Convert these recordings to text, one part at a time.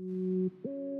Thank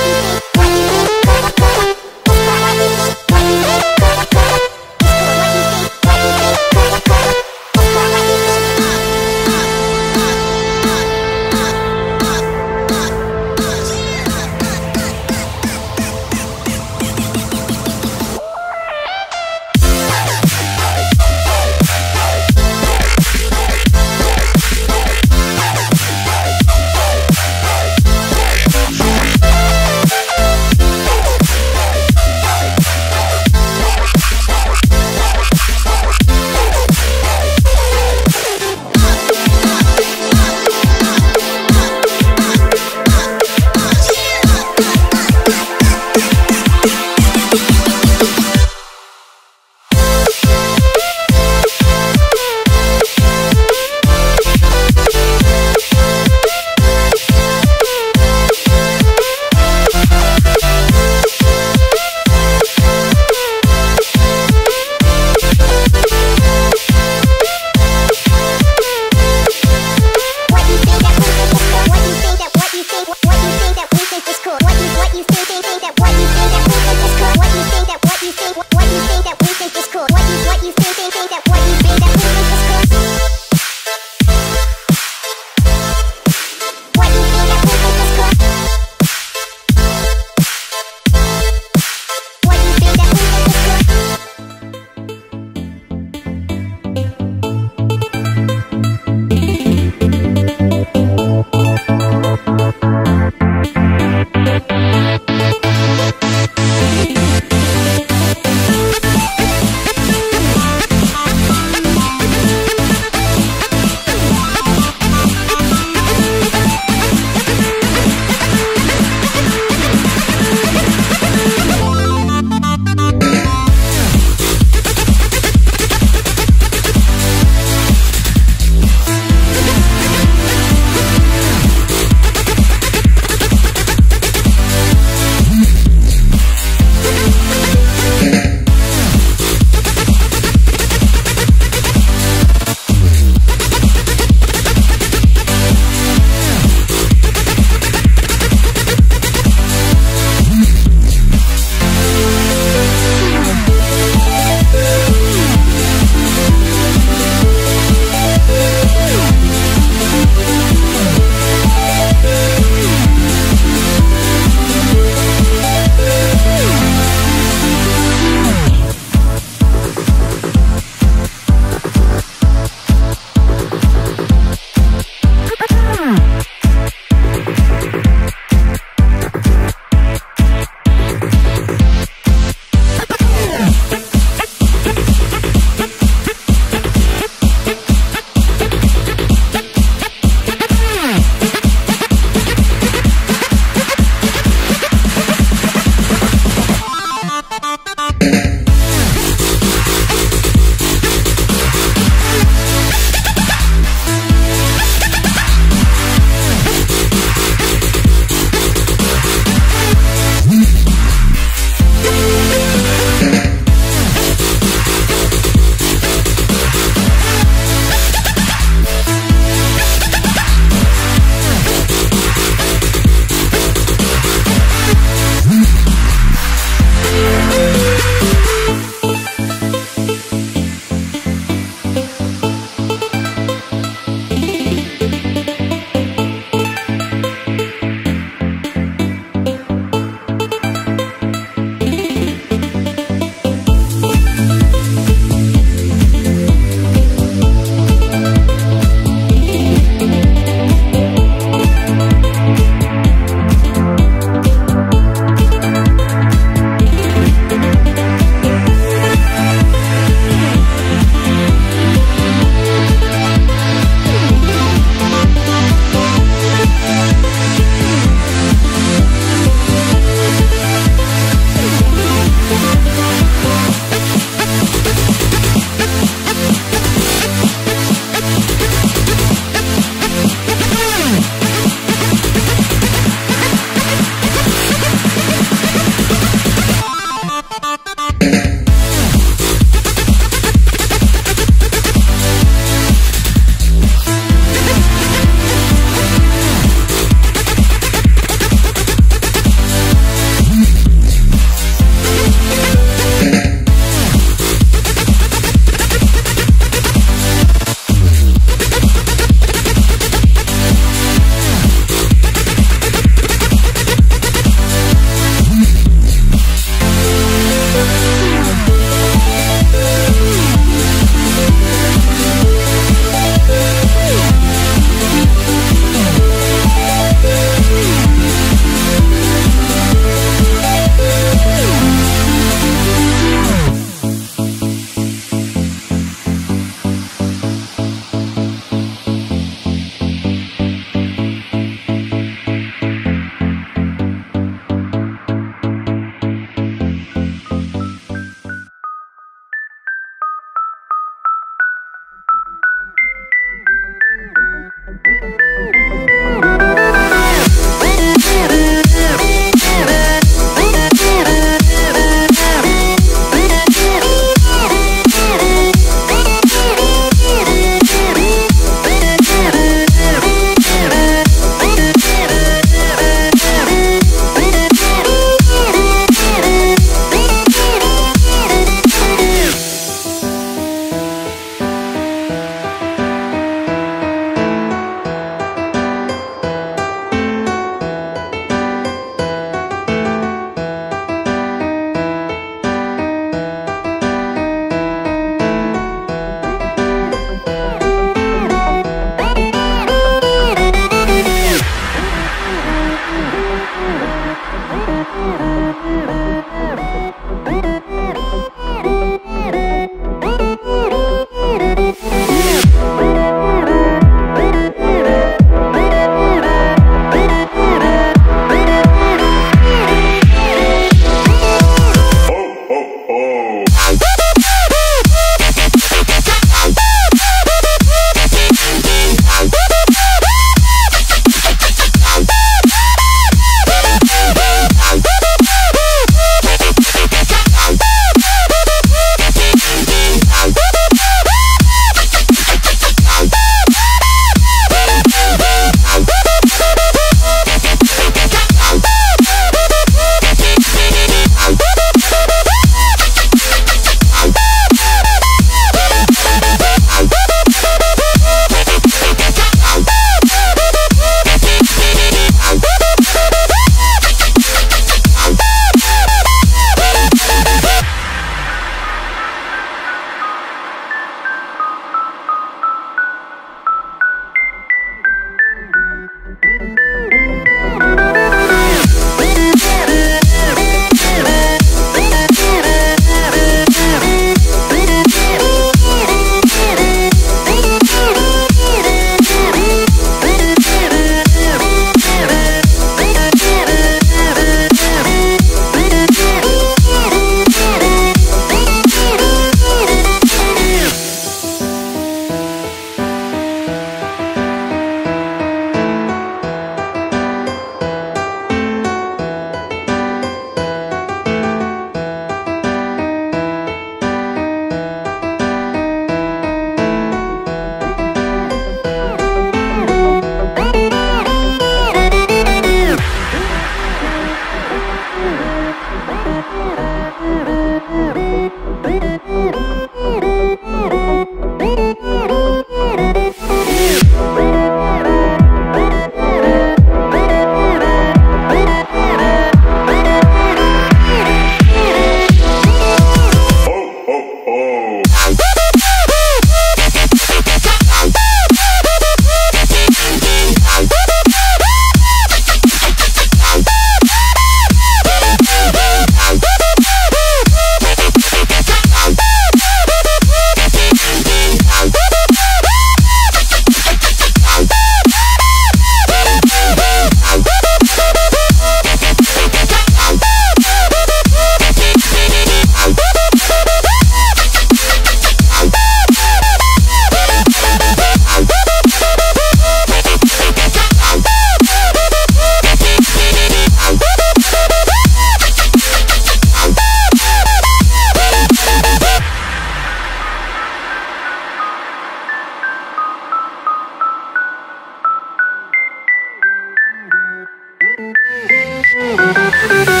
Música